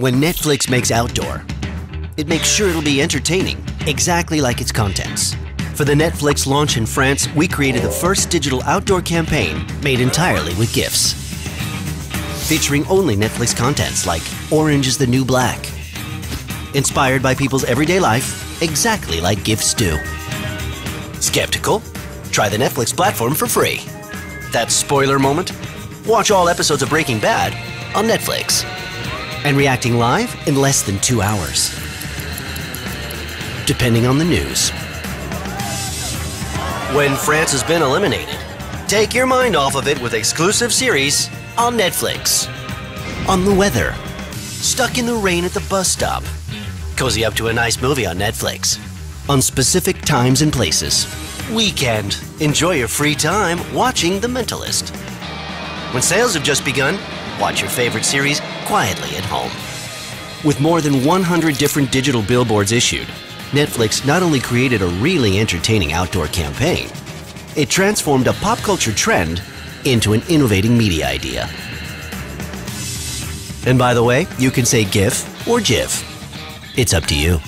When Netflix makes outdoor, it makes sure it'll be entertaining, exactly like its contents. For the Netflix launch in France, we created the first digital outdoor campaign made entirely with GIFs. Featuring only Netflix contents like Orange is the New Black. Inspired by people's everyday life, exactly like GIFs do. Skeptical? Try the Netflix platform for free. That spoiler moment? Watch all episodes of Breaking Bad on Netflix. And reacting live in less than two hours. Depending on the news. When France has been eliminated, take your mind off of it with exclusive series on Netflix. On the weather. Stuck in the rain at the bus stop. Cozy up to a nice movie on Netflix. On specific times and places. Weekend. Enjoy your free time watching The Mentalist. When sales have just begun, watch your favorite series quietly at home. With more than 100 different digital billboards issued, Netflix not only created a really entertaining outdoor campaign, it transformed a pop culture trend into an innovating media idea. And by the way, you can say GIF or GIF. It's up to you.